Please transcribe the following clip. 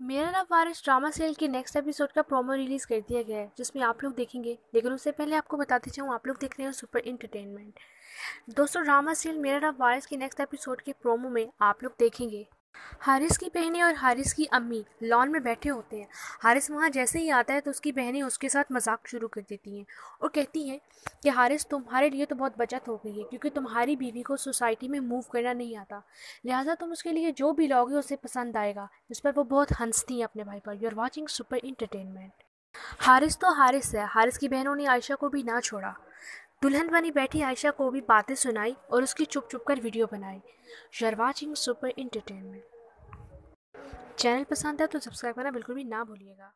میرا نام وارش drama cell کے نیکسٹ ایپیسوڈ کا پرومو ریلیز کر دیا گیا ہے، جس میں آپ لوگ دیکھیں گے۔ لیکن اس سے پہلے آپ کو بتاتے چاہوں آپ لوگ دیکھ رہے ہیں سپر انٹرٹینمنٹ دوستو، ڈراما سیل میرا نام وارث کے نیکسٹ ایپیسوڈ کے پرومو میں آپ لوگ دیکھیں گے۔ حارث کی بہنیں اور حارث کی امی لان میں بیٹھے ہوتے ہیں۔ حارث وہاں جیسے ہی آتا ہے تو اس کی بہنیں اس کے ساتھ مذاق شروع کر دیتی ہیں اور کہتی ہیں کہ حارث تمہارے لیے تو بہت بچت ہو گئی ہے کیونکہ تمہاری بیوی کو سوسائٹی میں موو کرنا نہیں آتا۔ لہٰذا تم اس کے لیے جو بھی لاؤ گے اسے پسند آئے گا، جس پر وہ بہت ہنستی ہیں اپنے بھائی پر۔ You are watching super entertainment. Haris تو حارث ہے۔ حارث کی بہنوں نے عائشہ کو بھی نہ چھوڑا۔ دلہن بنی بیٹھی عائشہ کو بھی باتیں سنائی اور اس کی چپ چپ کر ویڈیو بنائی۔ You watching super entertainment. Channel پسند ہے تو سبسکرائب کرنا بالکل بھی نہ بھولیے گا۔